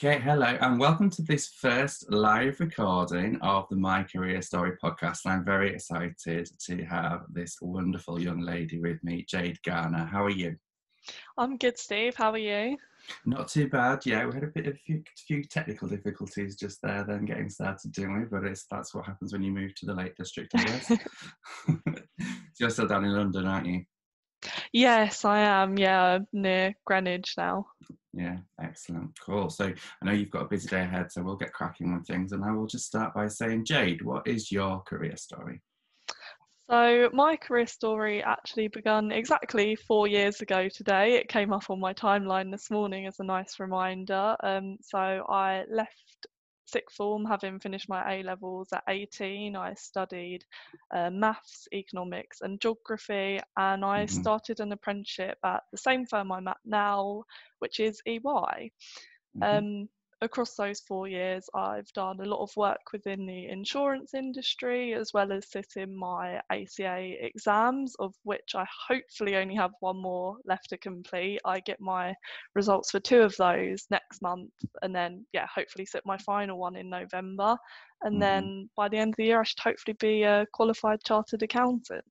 Okay, hello, and welcome to this first live recording of the My Career Story podcast. I'm very excited to have this wonderful young lady with me, Jade Garner. How are you? I'm good, Steve. How are you? Not too bad. Yeah, we had a bit of a few, few technical difficulties just there, then getting started, didn't we? But it's that's what happens when you move to the Lake District, I guess. you're still down in London, aren't you? Yes, I am. Yeah, near Greenwich now. Yeah, excellent. Cool. So I know you've got a busy day ahead, so we'll get cracking on things. And I will just start by saying, Jade, what is your career story? So, my career story actually began exactly four years ago today. It came up on my timeline this morning as a nice reminder. Um, so, I left sixth form, having finished my A levels at 18, I studied uh, maths, economics, and geography, and I mm-hmm. started an apprenticeship at the same firm I'm at now, which is EY. Mm-hmm. Um, across those four years, I've done a lot of work within the insurance industry as well as sitting my ACA exams, of which I hopefully only have one more left to complete. I get my results for two of those next month, and then, yeah, hopefully sit my final one in November. And mm-hmm. then by the end of the year, I should hopefully be a qualified chartered accountant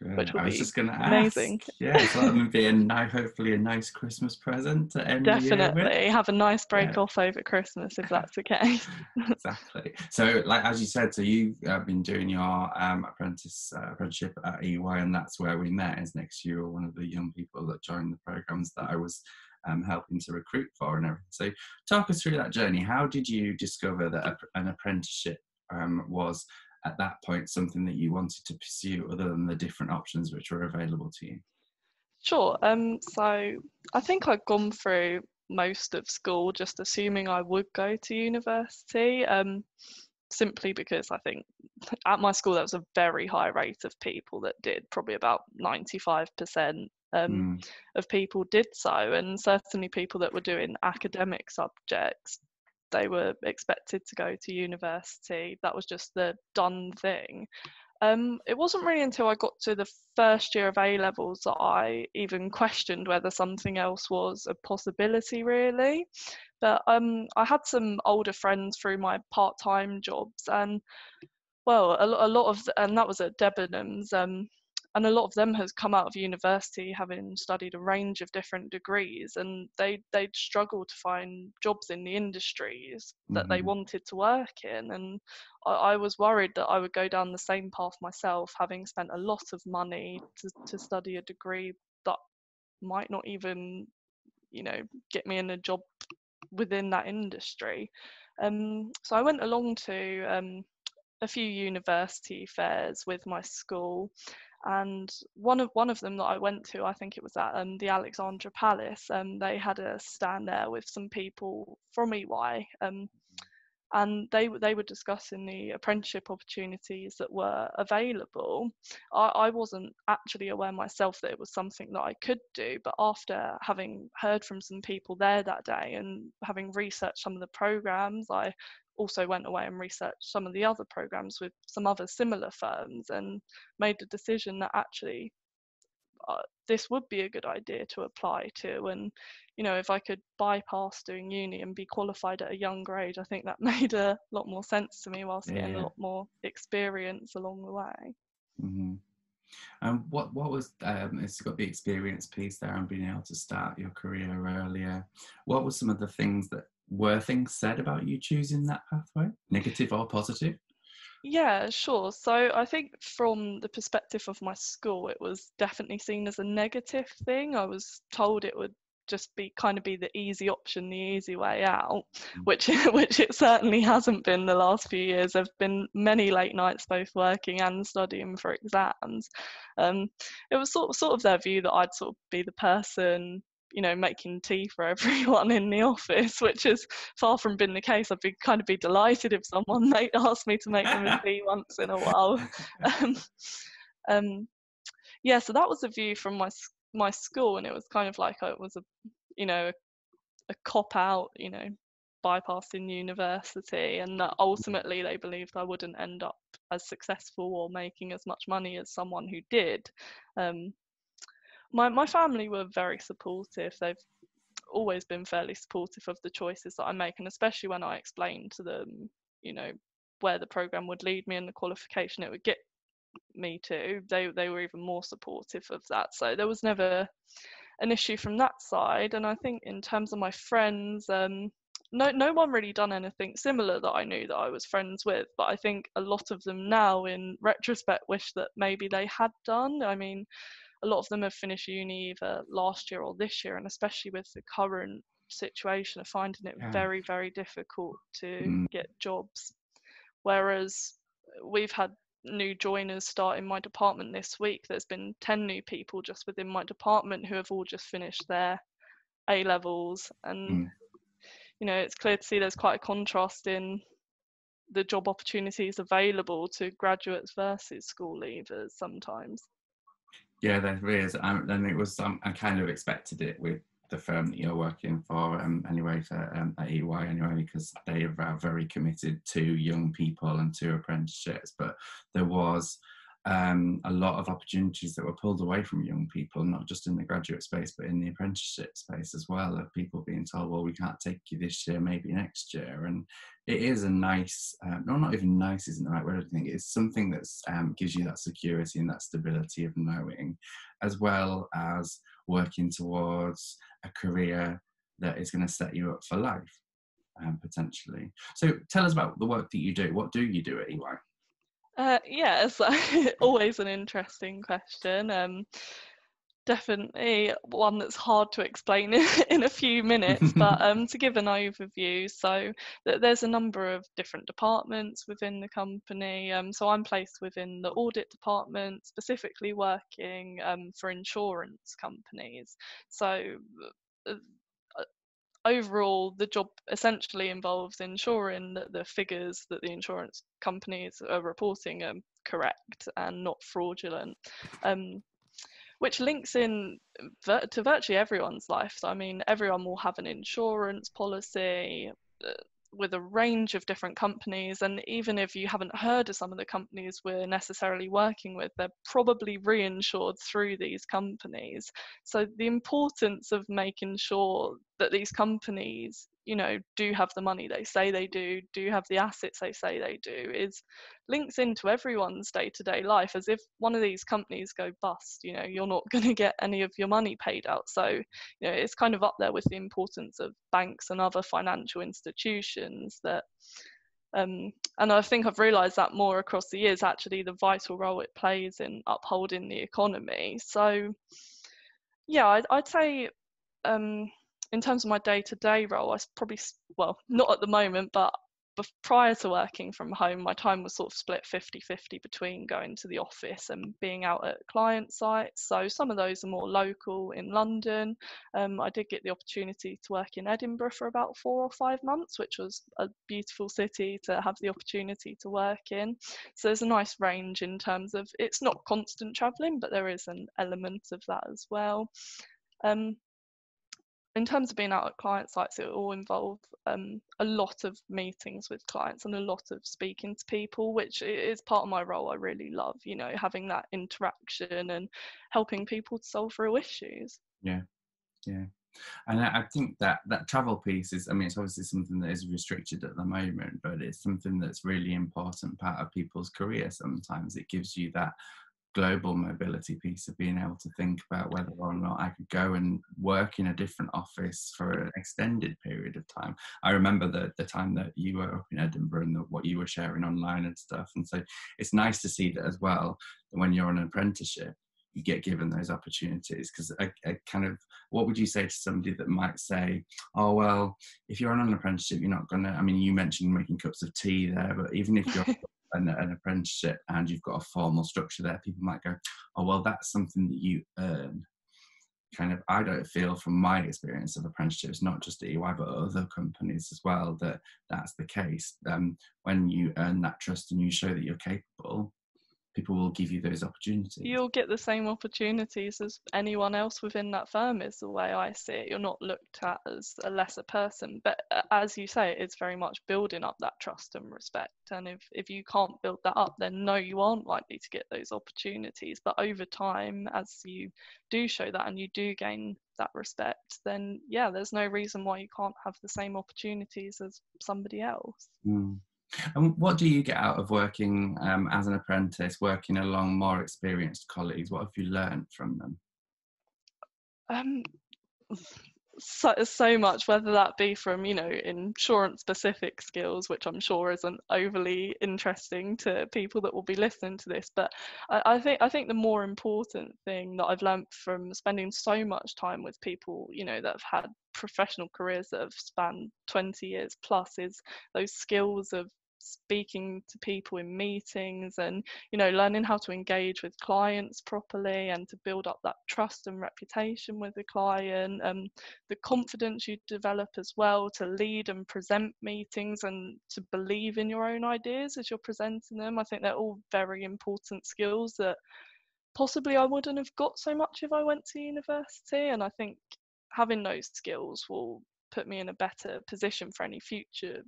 which I was just going to amazing. Ask. Yeah, so that would be a nice, hopefully a nice Christmas present to end Definitely have a nice break yeah. off over Christmas if that's okay. exactly. So, like as you said, so you've uh, been doing your um, apprentice uh, apprenticeship at EY, and that's where we met. Is next year one of the young people that joined the programs that I was um, helping to recruit for and everything. So, talk us through that journey. How did you discover that an apprenticeship um, was at that point something that you wanted to pursue other than the different options which were available to you? Sure. Um, so I think I'd gone through most of school just assuming I would go to university. Um, simply because I think at my school there was a very high rate of people that did, probably about 95% um, mm. of people did so, and certainly people that were doing academic subjects they were expected to go to university. That was just the done thing. Um, it wasn't really until I got to the first year of A levels that I even questioned whether something else was a possibility, really. But um, I had some older friends through my part time jobs, and well, a, a, lot of, and that was at Debenhams. Um, and a lot of them has come out of university having studied a range of different degrees and they they'd struggle to find jobs in the industries that mm-hmm. they wanted to work in and I, I, was worried that I would go down the same path myself having spent a lot of money to, to study a degree that might not even you know get me in a job within that industry um, so I went along to um, a few university fairs with my school and one of one of them that I went to, I think it was at um, the Alexandra Palace, and um, they had a stand there with some people from EY, um, and they they were discussing the apprenticeship opportunities that were available. I, I wasn't actually aware myself that it was something that I could do, but after having heard from some people there that day and having researched some of the programs, I also went away and researched some of the other programs with some other similar firms and made the decision that actually uh, this would be a good idea to apply to and you know if i could bypass doing uni and be qualified at a younger age i think that made a lot more sense to me whilst yeah. getting a lot more experience along the way mm-hmm. And what what was um, it's got the experience piece there and being able to start your career earlier. What were some of the things that were things said about you choosing that pathway, negative or positive? Yeah, sure. So I think from the perspective of my school, it was definitely seen as a negative thing. I was told it would just be kind of be the easy option, the easy way out, mm. which which it certainly hasn't been the last few years. I've been many late nights both working and studying for exams. Um, it was sort of, sort of their view that I'd sort of be the person you know making tea for everyone in the office which is far from being the case. I'd be kind of be delighted if someone might ask me to make them a tea once in a while. Um, um, yeah so that was a view from my my school and it was kind of like it was a you know a, a cop out you know bypassing university and that ultimately they believed I wouldn't end up as successful or making as much money as someone who did. Um, my my family were very supportive. They've always been fairly supportive of the choices that I make, and especially when I explained to them, you know, where the program would lead me and the qualification it would get me to, they they were even more supportive of that. So there was never an issue from that side. And I think in terms of my friends, um, no no one really done anything similar that I knew that I was friends with. But I think a lot of them now, in retrospect, wish that maybe they had done. I mean, a lot of them have finished uni either last year or this year, and especially with the current situation of finding it yeah. very very difficult to mm. get jobs. Whereas we've had new joiners start in my department this week. There's been 10 new people just within my department who have all just finished their A levels. And, mm. you know, it's clear to see there's quite a contrast in the job opportunities available to graduates versus school leavers sometimes. Yeah, there is. Um, and it was, um, I kind of expected it with the firm that you're working for um, anyway for um, at EY anyway because they are very committed to young people and to apprenticeships but there was um, a lot of opportunities that were pulled away from young people not just in the graduate space but in the apprenticeship space as well of people being told well we can't take you this year maybe next year and it is a nice um, no not even nice isn't the right word I think it's something that um, gives you that security and that stability of knowing as well as working towards a career that is going to set you up for life um, potentially. So tell us about the work that you do. What do you do at EY? Uh, yeah, always an interesting question. Um, definitely one that's hard to explain in a few minutes but um, to give an overview so th- there's a number of different departments within the company um, so i'm placed within the audit department specifically working um, for insurance companies so uh, overall the job essentially involves ensuring that the figures that the insurance companies are reporting are correct and not fraudulent um, which links in to virtually everyone's life. So, I mean, everyone will have an insurance policy uh, with a range of different companies. And even if you haven't heard of some of the companies we're necessarily working with, they're probably reinsured through these companies. So, the importance of making sure that these companies you know do have the money they say they do do have the assets they say they do is links into everyone's day-to-day life as if one of these companies go bust you know you're not going to get any of your money paid out. So you know it's kind of up there with the importance of banks and other financial institutions that um, and I think I've realised that more across the years actually the vital role it plays in upholding the economy. So yeah I'd, I'd say um, in terms of my day-to-day role, I probably well not at the moment, but prior to working from home, my time was sort of split 50-50 between going to the office and being out at client sites. So some of those are more local in London. Um, I did get the opportunity to work in Edinburgh for about four or five months, which was a beautiful city to have the opportunity to work in. So there's a nice range in terms of it's not constant travelling, but there is an element of that as well. Um, in terms of being out at client sites, it will involve um, a lot of meetings with clients and a lot of speaking to people, which is part of my role. I really love, you know, having that interaction and helping people to solve real issues. Yeah, yeah. And I think that that travel piece is, I mean, it's obviously something that is restricted at the moment, but it's something that's really important part of people's career. Sometimes it gives you that global mobility piece of being able to think about whether or not I could go and work in a different office for an extended period of time. I remember the, the time that you were up in Edinburgh and the, what you were sharing online and stuff. And so it's nice to see that as well, that when you're on an apprenticeship, you get given those opportunities because I, I, kind of what would you say to somebody that might say oh well if you're on an apprenticeship you're not gonna i mean you mentioned making cups of tea there but even if you're an, an, apprenticeship and you've got a formal structure there, people might go, oh, well, that's something that you earn. Kind of, I don't feel from my experience of apprenticeships, not just at EY, but other companies as well, that that's the case. Um, when you earn that trust and you show that you're capable, people will give you those opportunities. You'll get the same opportunities as anyone else within that firm, is the way I see it. You're not looked at as a lesser person. But uh, as you say, it's very much building up that trust and respect. And if, if you can't build that up, then no, you aren't likely to get those opportunities. But over time, as you do show that and you do gain that respect, then yeah, there's no reason why you can't have the same opportunities as somebody else. Mm. And what do you get out of working um, as an apprentice, working along more experienced colleagues? What have you learned from them? Um, so, so much, whether that be from, you know, insurance specific skills, which I'm sure isn't overly interesting to people that will be listening to this. But I, I think I think the more important thing that I've learned from spending so much time with people, you know, that have had professional careers that have spanned 20 years plus is those skills of speaking to people in meetings and you know learning how to engage with clients properly and to build up that trust and reputation with the client and the confidence you develop as well to lead and present meetings and to believe in your own ideas as you're presenting them. I think they're all very important skills that possibly i wouldn't have got so much if i went to university and i think having those skills will put me in a better position for any future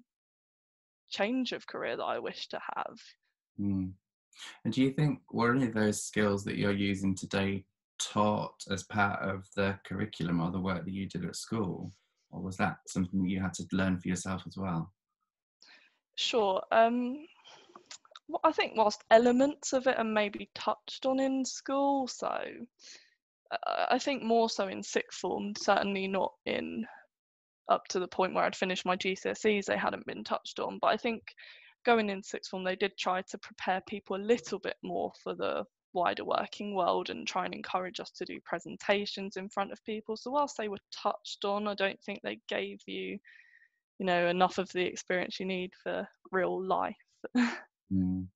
change of career that I wish to have. Mm. And do you think were any of those skills that you're using today taught as part of the curriculum or the work that you did at school? Or was that something that you had to learn for yourself as well? Sure. Um, well, I think whilst elements of it are maybe touched on in school, so uh, I think more so in sixth form, certainly not in up to the point where I'd finished my GCSEs, they hadn't been touched on. But I think going in sixth form, they did try to prepare people a little bit more for the wider working world and try and encourage us to do presentations in front of people. So whilst they were touched on, I don't think they gave you, you know, enough of the experience you need for real life. mm.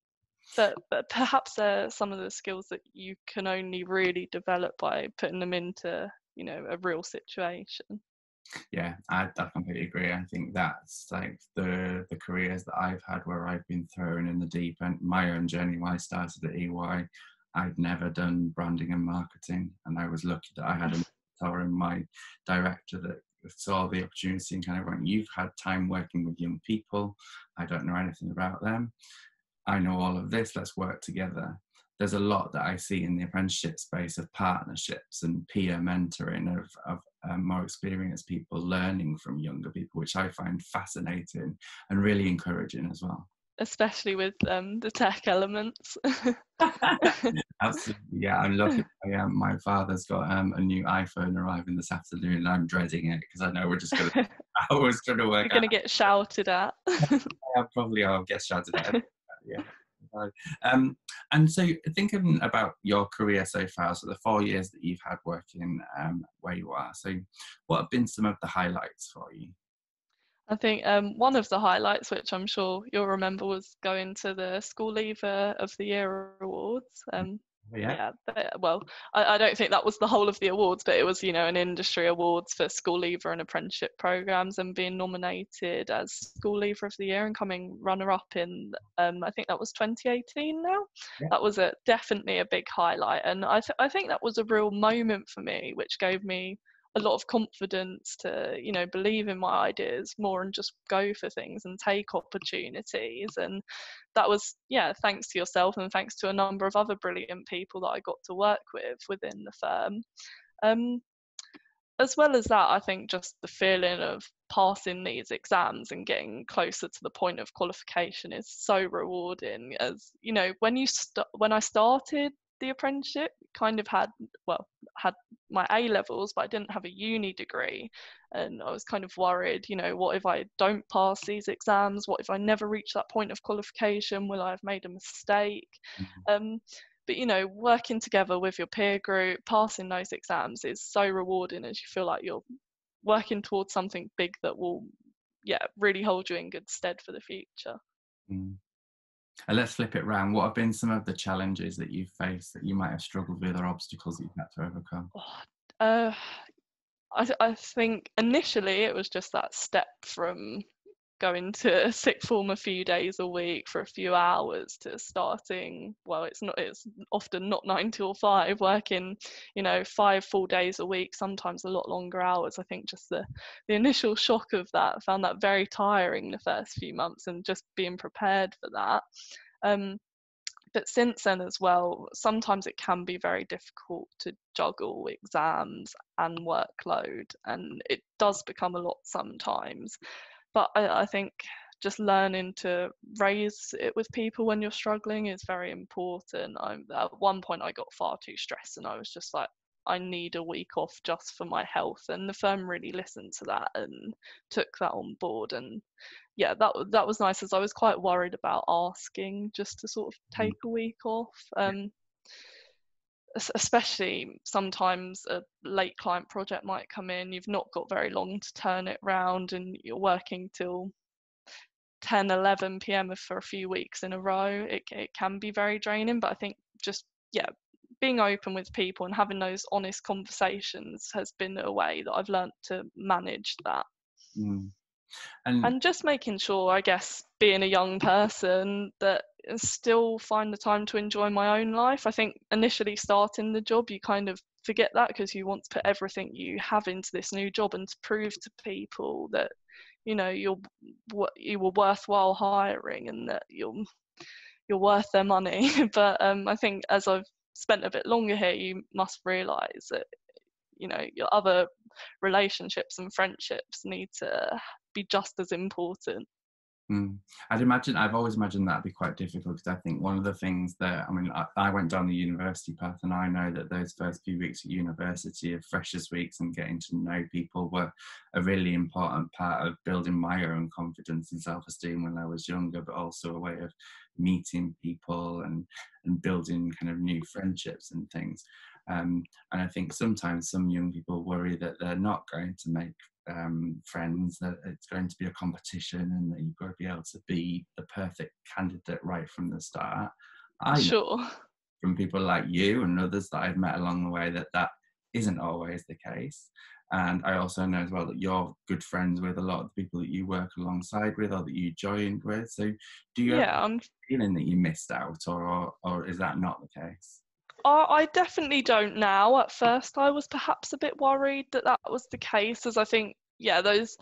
But, but perhaps they're some of the skills that you can only really develop by putting them into, you know, a real situation yeah, I, I completely agree. I think that's like the the careers that I've had where I've been thrown in the deep end. My own journey when I started at EY, I'd never done branding and marketing, and I was lucky that I had a mentor and my director that saw the opportunity and kind of went, "You've had time working with young people. I don't know anything about them. I know all of this. Let's work together." There's a lot that I see in the apprenticeship space of partnerships and peer mentoring of, of um, more experienced people learning from younger people, which I find fascinating and really encouraging as well. Especially with um, the tech elements. Absolutely, yeah. I'm lucky. Um, my father's got um, a new iPhone arriving this afternoon, and I'm dreading it because I know we're just going to hours trying to work. You're going to get shouted at. yeah, probably I'll get shouted at. Yeah. Um, and so, thinking about your career so far, so the four years that you've had working um, where you are, so what have been some of the highlights for you? I think um, one of the highlights, which I'm sure you'll remember, was going to the School Leaver of the Year awards. Um, yeah, yeah well I, I, don't think that was the whole of the awards but it was you know an industry awards for school leaver and apprenticeship programs and being nominated as school leaver of the year and coming runner up in um, i think that was 2018 now yeah. that was a definitely a big highlight and I, th- I think that was a real moment for me which gave me a lot of confidence to you know believe in my ideas more and just go for things and take opportunities. And that was yeah thanks to yourself and thanks to a number of other brilliant people that I got to work with within the firm. Um, as well as that I think just the feeling of passing these exams and getting closer to the point of qualification is so rewarding. As you know when you st- when I started the apprenticeship kind of had well had my A levels but I didn't have a uni degree. And I was kind of worried you know what if I don't pass these exams? What if I never reach that point of qualification? Will I have made a mistake? Mm-hmm. um, but you know working together with your peer group passing those exams is so rewarding as you feel like you're working towards something big that will yeah really hold you in good stead for the future. Mm. And let's flip it around. What have been some of the challenges that you've faced that you might have struggled with or obstacles that you've had to overcome? Uh, I, I think initially it was just that step from going to sixth form a few days a week for a few hours to starting well it's not it's often not nine till five working you know five full days a week sometimes a lot longer hours. I think just the the initial shock of that I found that very tiring the first few months and just being prepared for that. Um, but since then as well sometimes it can be very difficult to juggle exams and workload and it does become a lot sometimes but I, I think just learning to raise it with people when you're struggling is very important. I'm, at one point, I got far too stressed, and I was just like, I need a week off just for my health. And the firm really listened to that and took that on board. And yeah, that that was nice, as I was quite worried about asking just to sort of mm. take a week off. Um, especially sometimes a late client project might come in you've not got very long to turn it round and you're working till 10 11 p.m for a few weeks in a row it, it can be very draining but i think just yeah being open with people and having those honest conversations has been a way that i've learned to manage that mm. and, and just making sure i guess being a young person that still find the time to enjoy my own life. I think initially starting the job, you kind of forget that because you want to put everything you have into this new job and to prove to people that you know you're you were worthwhile hiring and that you're you're worth their money. but um, I think as I've spent a bit longer here, you must realise that you know your other relationships and friendships need to be just as important Mm. I'd imagine, I've always imagined that'd be quite difficult because I think one of the things that, I mean, I, I, went down the university path and I know that those first few weeks at university of freshers weeks and getting to know people were a really important part of building my own confidence and self-esteem when I was younger, but also a way of meeting people and, and building kind of new friendships and things. Um, and I think sometimes some young people worry that they're not going to make um, friends that it's going to be a competition and that you've got to be able to be the perfect candidate right from the start. I sure. From people like you and others that I've met along the way that that isn't always the case. And I also know as well that you're good friends with a lot of the people that you work alongside with or that you joined with. So do you yeah, have a feeling that you missed out or, or, or is that not the case? I definitely don't now. At first, I was perhaps a bit worried that that was the case, as I think, yeah, those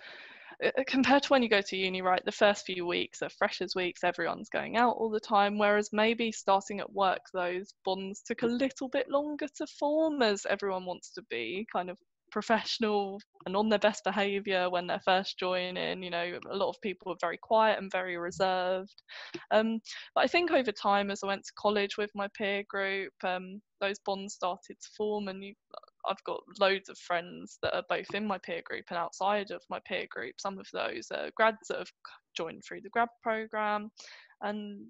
uh, uh, compared to when you go to uni, right, the first few weeks are freshers' weeks, everyone's going out all the time. Whereas maybe starting at work, those bonds took a little bit longer to form as everyone wants to be kind of professional and on their best behavior when they're first joining. You know, a lot of people are very quiet and very reserved. Um, but I think over time, as I went to college with my peer group, um, those bonds started to form, and you, I've got loads of friends that are both in my peer group and outside of my peer group. Some of those are grads that have joined through the grad program, and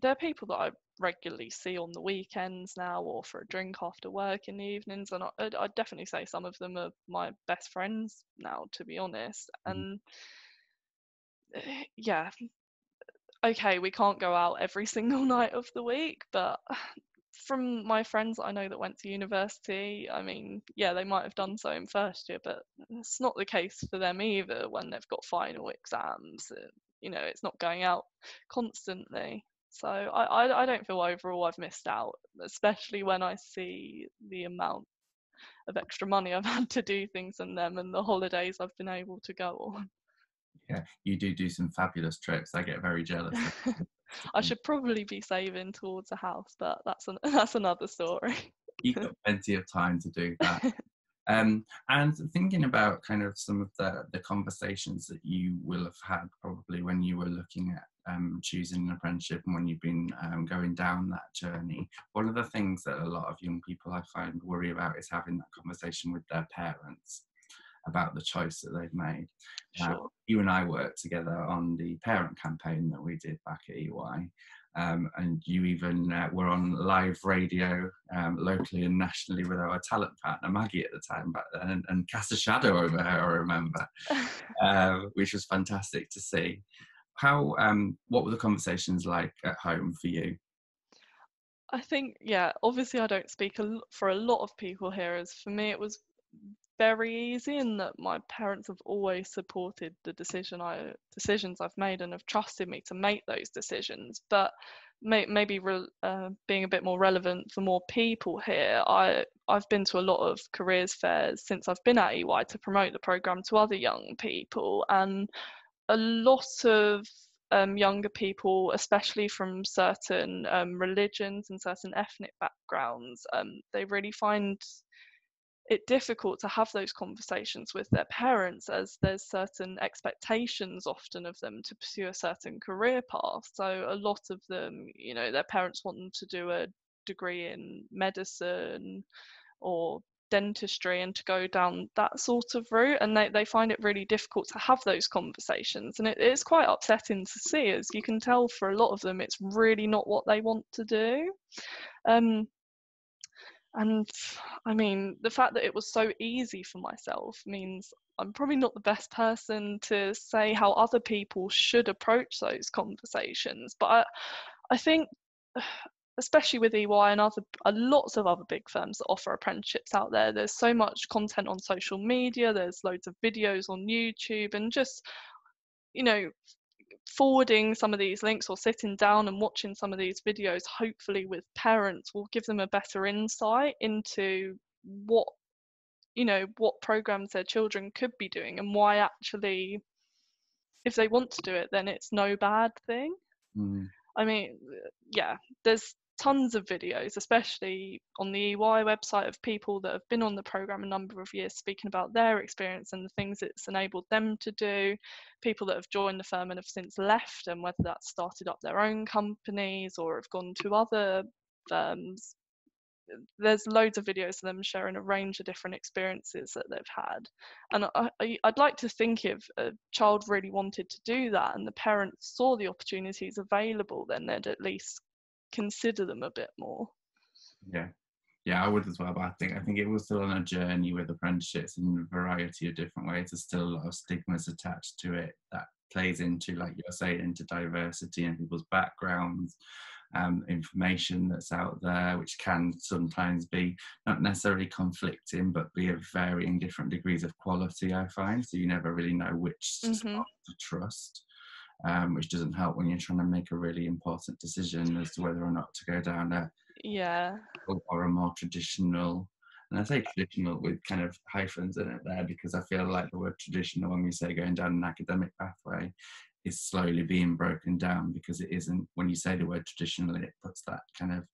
they're people that I regularly see on the weekends now or for a drink after work in the evenings and I, would definitely say some of them are my best friends now to be honest mm. and eh, yeah okay we can't go out every single night of the week but from my friends I know that went to university, I mean, yeah, they might have done so in first year, but it's not the case for them either when they've got final exams. You know, it's not going out constantly. So I, I, I don't feel overall I've missed out, especially when I see the amount of extra money I've had to do things in them and the holidays I've been able to go on. Yeah, you do do some fabulous trips. I get very jealous. I should probably be saving towards a house, but that's an, that's another story. You've got plenty of time to do that. Um, and thinking about kind of some of the, the conversations that you will have had probably when you were looking at um, choosing an apprenticeship and when you've been um, going down that journey, one of the things that a lot of young people I find worry about is having that conversation with their parents about the choice that they've made. Sure. Uh, you and I worked together on the parent campaign that we did back at EY. Um, and you even uh, were on live radio um, locally and nationally with our talent partner Maggie at the time back then, and, and cast a shadow over her. I remember, uh, which was fantastic to see how um, what were the conversations like at home for you i think yeah obviously i don't speak a, for a lot of people here as for me it was very easy in that my parents have always supported the decision I decisions I've made and have trusted me to make those decisions. But may, maybe re, uh, being a bit more relevant for more people here, I I've been to a lot of careers fairs since I've been at EY to promote the program to other young people, and a lot of um, younger people, especially from certain um, religions and certain ethnic backgrounds, um, they really find it difficult to have those conversations with their parents as there's certain expectations often of them to pursue a certain career path. So a lot of them you know their parents want them to do a degree in medicine or dentistry and to go down that sort of route and they, they find it really difficult to have those conversations. And it is quite upsetting to see as you can tell for a lot of them it's really not what they want to do. Um, and I mean, the fact that it was so easy for myself means I'm probably not the best person to say how other people should approach those conversations. But I, I think, especially with EY and other uh, lots of other big firms that offer apprenticeships out there, there's so much content on social media. There's loads of videos on YouTube, and just you know forwarding some of these links or sitting down and watching some of these videos, hopefully with parents, will give them a better insight into what you know what programs their children could be doing and why actually if they want to do it then it's no bad thing mm. i mean yeah there's tons of videos, especially on the EY website, of people that have been on the program a number of years speaking about their experience and the things it's enabled them to do. People that have joined the firm and have since left, and whether that's started up their own companies or have gone to other firms. There's loads of videos of them sharing a range of different experiences that they've had. And I, would like to think if a child really wanted to do that and the parents saw the opportunities available, then they'd at least consider them a bit more. Yeah, yeah, I would as well. But I think I think it was still on a journey with apprenticeships in a variety of different ways. There's still a lot of stigmas attached to it that plays into, like you're saying, into diversity and people's backgrounds. Um, information that's out there, which can sometimes be not necessarily conflicting, but be of varying different degrees of quality. I find so you never really know which mm-hmm. to trust um, which doesn't help when you're trying to make a really important decision as to whether or not to go down a yeah. or, a more traditional and I say traditional with kind of hyphens in it there because I feel like the word traditional when we say going down an academic pathway is slowly being broken down because it isn't when you say the word traditional, it puts that kind of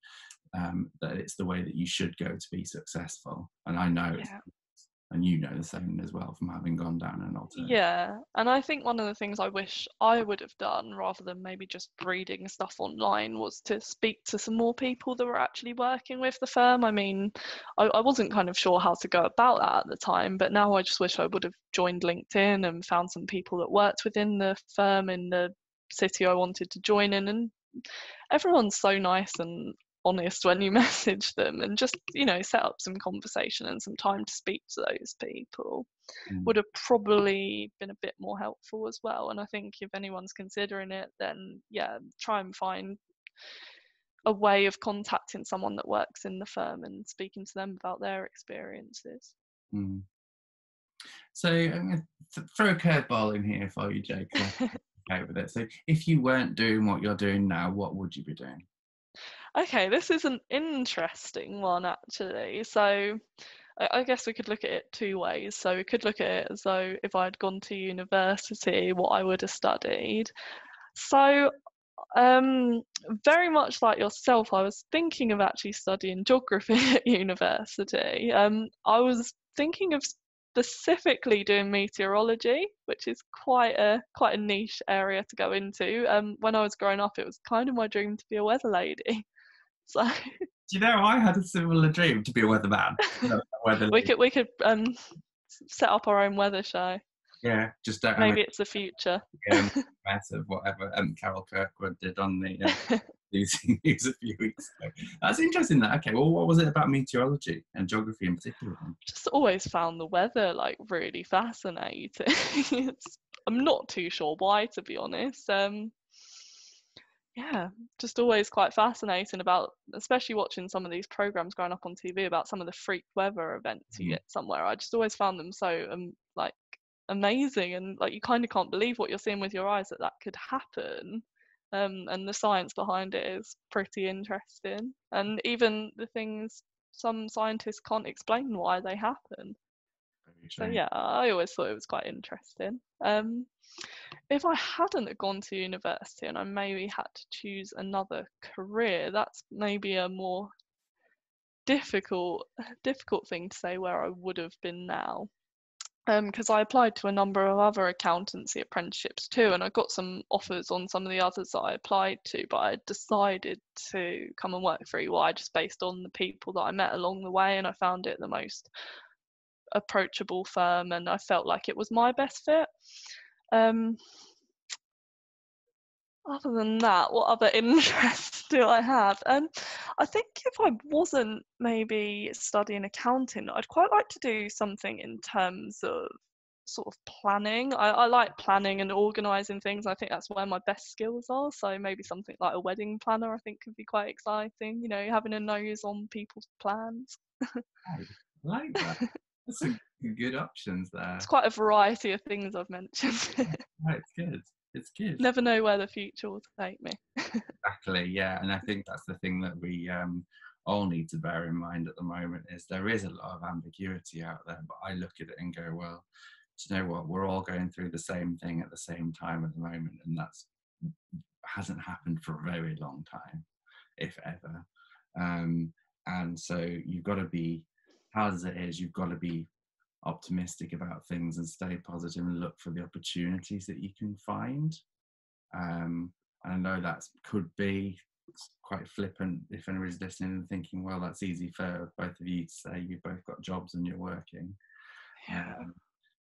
um, that it's the way that you should go to be successful and I know yeah and you know the same as well from having gone down an alternate. Yeah, and I think one of the things I wish I would have done rather than maybe just reading stuff online was to speak to some more people that were actually working with the firm. I mean, I, I wasn't kind of sure how to go about that at the time, but now I just wish I would have joined LinkedIn and found some people that worked within the firm in the city I wanted to join in and everyone's so nice and honest when you message them and just you know set up some conversation and some time to speak to those people mm. would have probably been a bit more helpful as well and i think if anyone's considering it then yeah try and find a way of contacting someone that works in the firm and speaking to them about their experiences mm. so i'm going to throw a curveball in here for you Jade okay with it so if you weren't doing what you're doing now what would you be doing Okay, this is an interesting one actually. So I guess we could look at it two ways. So we could look at it as though if I'd gone to university, what I would have studied. So um, very much like yourself, I was thinking of actually studying geography at university. Um, I was thinking of specifically doing meteorology, which is quite a quite a niche area to go into. Um, when I was growing up, it was kind of my dream to be a weather lady. So. Do you know I had a similar dream to be a weatherman? weather we could we could um set up our own weather show. Yeah, just don't. Maybe it's the future. Yeah, massive whatever um, Carol Kirkwood did on the uh, news, news a few weeks ago. That's interesting. That okay. Well, what was it about meteorology and geography in particular? Just always found the weather like really fascinating. I'm not too sure why, to be honest. Um, yeah, just always quite fascinating about, especially watching some of these programs growing up on TV about some of the freak weather events you Mm. get somewhere. I just always found them so um, like amazing and like you kind of can't believe what you're seeing with your eyes that that could happen. Um, and the science behind it is pretty interesting. And even the things some scientists can't explain why they happen. So yeah, I always thought it was quite interesting. Um, if I hadn't gone to university and I maybe had to choose another career, that's maybe a more difficult difficult thing to say where I would have been now. Um, because I applied to a number of other accountancy apprenticeships too, and I got some offers on some of the others that I applied to, but I decided to come and work for EY just based on the people that I met along the way, and I found it the most approachable firm, and I felt like it was my best fit. Um, other than that, what other interests do I have? Um, I think if I wasn't maybe studying accounting, I'd quite like to do something in terms of sort of planning. I, I like planning and organising things. I think that's where my best skills are. So maybe something like a wedding planner, I think, could be quite exciting. You know, having a nose on people's plans. I like that. That's good options there. It's quite a variety of things I've mentioned. Right, it's good. It's good. Never know where the future will take me. Exactly, yeah. And I think that's the thing that we um, all need to bear in mind at the moment is there is a lot of ambiguity out there, but I look at it and go, well, do you know what? We're all going through the same thing at the same time at the moment, and that's hasn't happened for a very long time, if ever. Um, and so you've got to be hard as it is, you've got to be optimistic about things and stay positive and look for the opportunities that you can find. Um, and I know that could be quite flippant if anybody's listening and thinking, well, that's easy for both of you to say you've both got jobs and you're working. Um,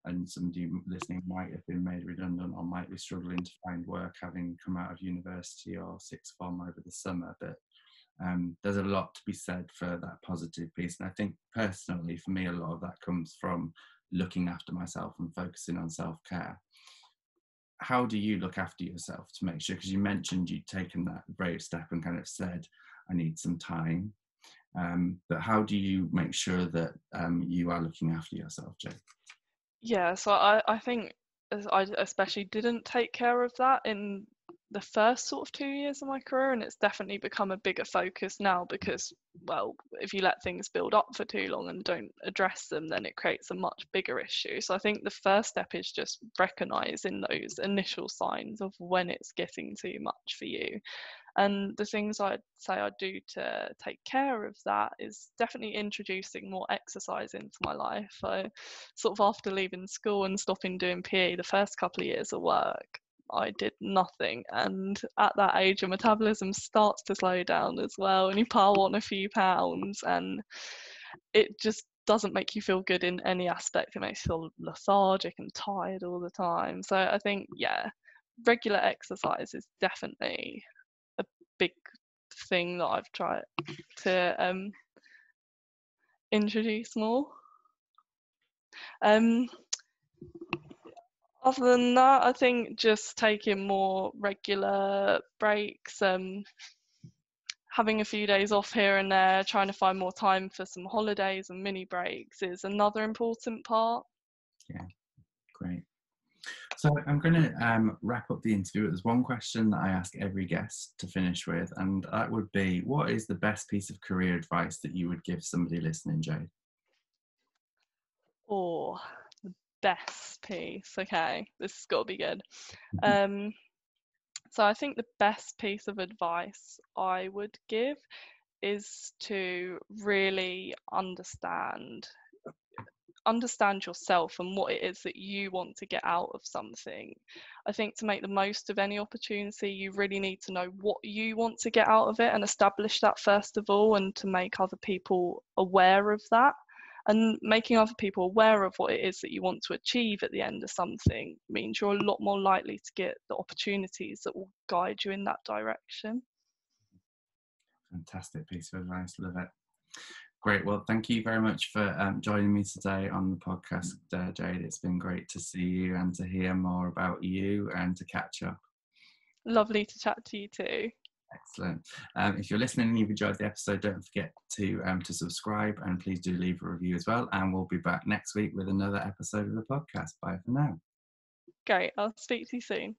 and some of you listening might have been made redundant or might be struggling to find work having come out of university or sixth form over the summer. But um, there's a lot to be said for that positive piece. And I think personally, for me, a lot of that comes from looking after myself and focusing on self care. How do you look after yourself to make sure? Because you mentioned you'd taken that brave step and kind of said, I need some time. Um, but how do you make sure that um, you are looking after yourself, Jay? Yeah, so I, I think I especially didn't take care of that in the first sort of two years of my career, and it's definitely become a bigger focus now because, well, if you let things build up for too long and don't address them, then it creates a much bigger issue. So I think the first step is just recognizing those initial signs of when it's getting too much for you. And the things I'd say I do to take care of that is definitely introducing more exercise into my life. I sort of after leaving school and stopping doing PE the first couple of years of work, I did nothing. And at that age, your metabolism starts to slow down as well, and you pile on a few pounds, and it just doesn't make you feel good in any aspect. It makes you feel lethargic and tired all the time. So I think, yeah, regular exercise is definitely a big thing that I've tried to um, introduce more. Um, other than that, I think just taking more regular breaks, um, having a few days off here and there, trying to find more time for some holidays and mini breaks is another important part. Yeah, great. So I'm going to um, wrap up the interview. There's one question that I ask every guest to finish with, and that would be, what is the best piece of career advice that you would give somebody listening, Jade? Or the best piece. Okay, this has got to be good. Mhm. Um, so I think the best piece of advice I would give is to really understand understand yourself and what it is that you want to get out of something. I think to make the most of any opportunity, you really need to know what you want to get out of it and establish that first of all, and to make other people aware of that. And making other people aware of what it is that you want to achieve at the end of something means you're a lot more likely to get the opportunities that will guide you in that direction. Fantastic piece of advice. Love it. Great. Well, thank you very much for um, joining me today on the podcast, uh, Jade. It's been great to see you and to hear more about you and to catch up. Lovely to chat to you too. Excellent. Um, if you're listening and you've enjoyed the episode, don't forget to um, to subscribe and please do leave a review as well. And we'll be back next week with another episode of the podcast. Bye for now. Great. I'll speak to you soon.